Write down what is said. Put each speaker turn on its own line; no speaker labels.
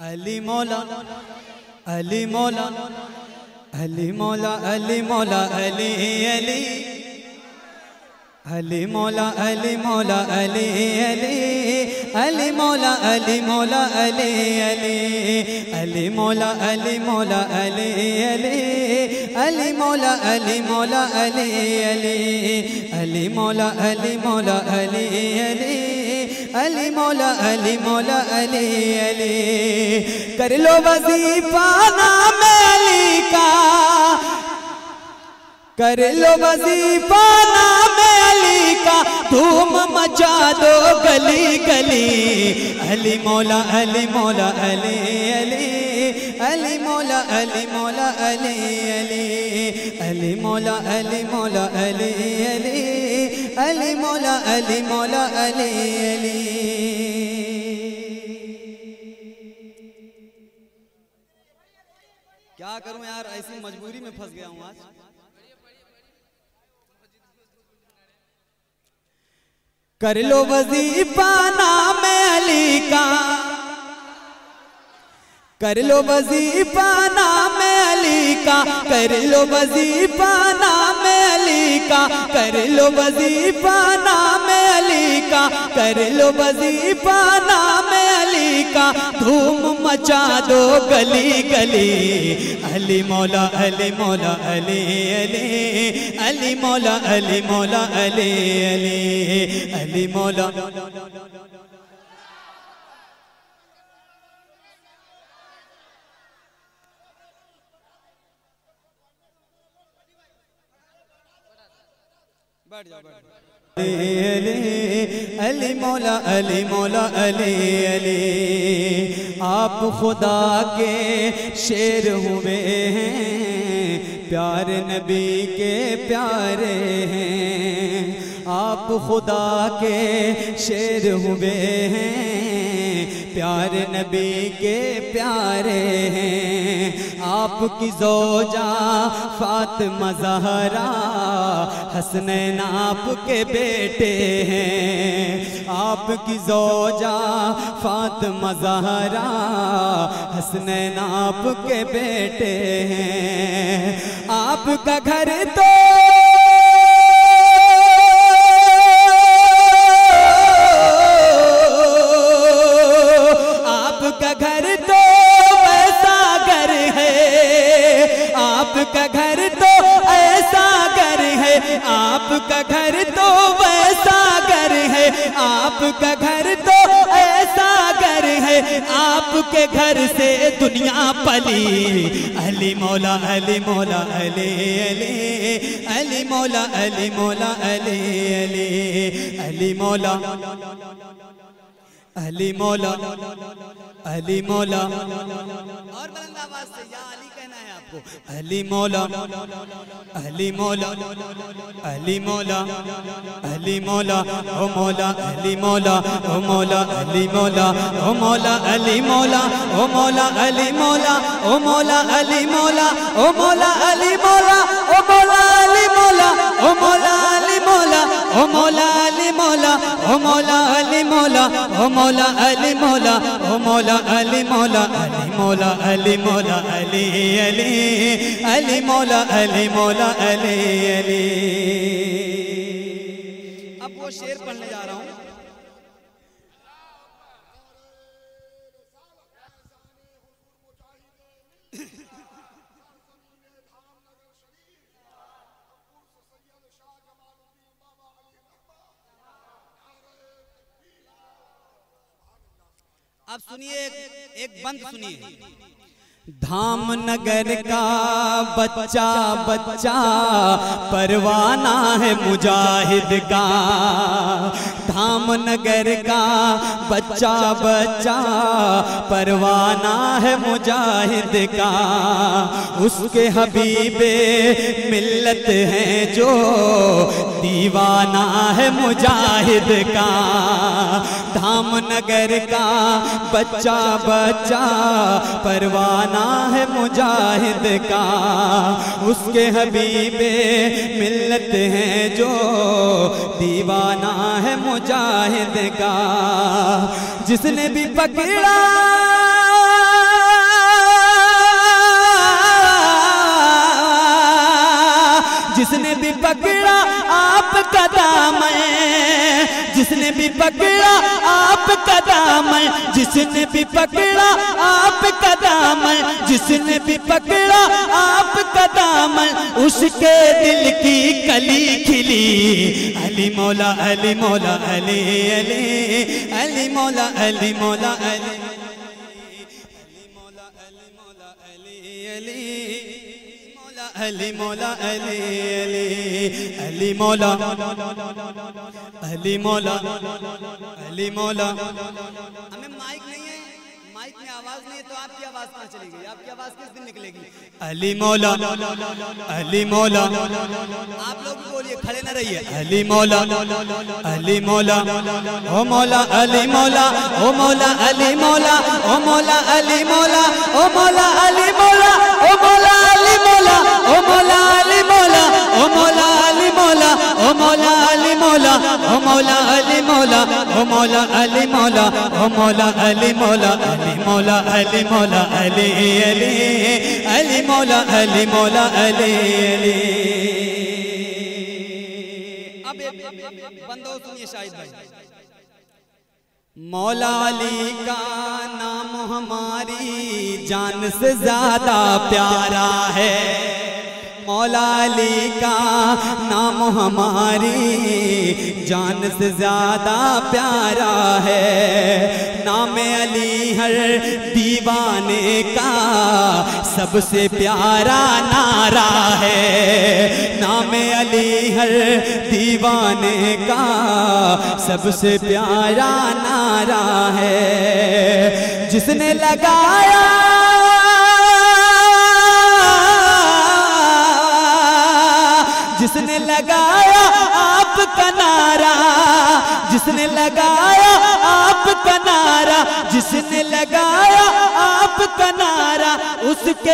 علی مولا علی مولا علی مولا علی مولا علی علی علی مولا علی مولا علی علی علی مولا علی مولا علی علی علی مولا علی مولا علی علی علی مولا علی مولا علی علی علی مولا علی مولا علی علی علی مولا علی مولا، علی علی۔ کر لو وظیفہ نام علی کا۔ کر لو وظیفہ نام علی کا۔ دھوم مچا دو گلی گلی۔ علی مولا علی مولا، علی علی۔ علی مولا علی مولا، علی علی۔ علی مولا علی مولا، علی علی۔ علی مولا علی مولا، علی علی۔ کیا کروں یار، ایسی مجبوری میں پھنس گیا ہوں آج۔ کر لو وظیفہ نام علی کا۔ کر لو وظیفہ نام علی کا۔ کر لو وظیفہ نام لو وظیفہ نام علی کا، کر لو وظیفہ نام علی کا۔ دھوم مچا دو گلی گلی۔ علی مولا علی مولا، علی علی۔ علی مولا علی مولا، علی علی۔ علی مولا۔ علی مولا علی مولا، علی علی۔ آپ خدا کے شیر ہوئے ہیں، پیار نبی کے پیارے ہیں۔ آپ خدا کے شیر ہوئے ہیں، پیار نبی کے پیارے ہیں۔ آپ کی زوجہ فاطمہ زہرا حسنین آپ کے بیٹے ہیں۔ آپ کی زوجہ فاطمہ زہرا حسنین آپ کے بیٹے ہیں۔ آپ کا گھر تو کا گھر تو ویسا گھر ہے، آپ کا گھر تو ایسا گھر ہے۔ آپ کے گھر سے دنیا پلی۔ علی مولا علی مولا، علی علی۔ علی مولا علی مولا، علی علی۔ علی مولا۔ اہلی مولا اہلی مولا اور بلند آواز سے یا علی کہنا ہے آپ کو اہلی مولا اہلی مولا اہلی مولا اہلی مولا او مولا اہلی مولا او مولا اہلی مولا او مولا علی مولا او مولا علی مولا او مولا علی مولا او مولا علی مولا او مولا علی مولا او مولا علی مولا او مولا علی مولا او مولا مولا، ہو مولا علی مولا، ہو مولا علی مولا علی مولا علی مولا، علی علی علی مولا علی مولا، علی علی۔ اب وہ شیر پڑھنے جا رہا ہوں۔ اب سنیے، ایک بند سنیے۔ دھام نگر کا بچہ بچہ پروانہ ہے مجاہد کا۔ دھام نگر کا بچہ بچہ پروانہ ہے مجاہد کا۔ اس کے حبیب ملت ہیں جو دیوانہ ہے مجاہد کا۔ دھام نگر کا بچہ بچہ پروانہ ہے مجاہد کا۔ اس کے حبیب ملت ہیں جو دیوانہ ہے مجاہد کا۔ جس نے بھی پکڑا بھی پکڑا آپ کا دامن، جس نے بھی پکڑا آپ کا دامن، جس نے بھی پکڑا آپ کا دامن، جس نے بھی پکڑا آپ کا دامن۔ اس کے دل کی کلی کھلی۔ علی مولا علی مولا، علی علی علی مولا علی مولا، علی علی علی مولا علی علی علی مولا علی مولا علی مولا۔ ہمیں مائک نہیں ہے۔ مائک میں آواز نہیں تو آپ کی آواز کہاں چلے گی آپ کی آواز کس دن نکلے گی علی مولا علی مولا آپ لوگ بولیے کھڑے نہ رہیے علی مولا علی مولا او مولا علی مولا او مولا علی مولا او مولا علی مولا او مولا علی مولا او مولا علی مولا او مولا علی مولا او مولا علی مولا او مولا علی مولا مولا علی مولا او مولا علی مولا او مولا علی مولا علی مولا علی مولا، علی علی علی مولا علی مولا، علی علی۔ اب بندو سنیے شاہد بھائی۔ مولا علی کا نام ہماری جان سے زیادہ پیارا ہے۔ مولا علی کا نام ہماری۔ جان سے زیادہ پیارا ہے۔ نام علی ہر دیوانے کا سب سے پیارا نعرہ ہے۔ نام علی ہر دیوانے کا سب سے پیارا نعرہ ہے۔ جس نے لگایا جس نے لگایا آپ کا نعرہ، جس نے لگایا آپ کا نعرہ، جس نے لگایا آپ کا نعرہ، اس کے